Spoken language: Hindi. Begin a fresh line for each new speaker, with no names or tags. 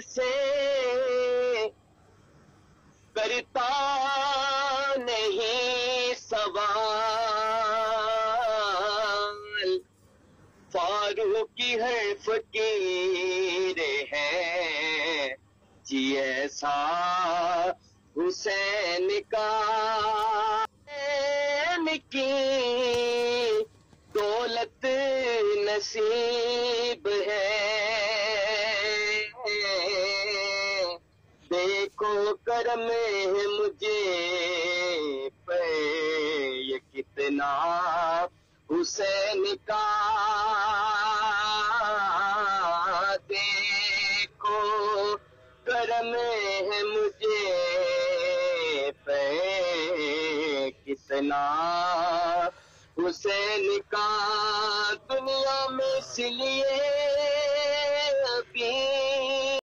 से करता नहीं सवाल। फारूकी है फकीर है, जी ऐसा हुसैन का की दौलत नसीब है। देखो करम है मुझे पे। ये कितना हुसैन का देखो, करम है मुझे पे। कितना हुसैन का दुनिया में इसलिए